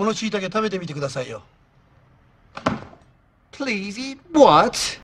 この椎茸食べてみてくださいよ Please eat what?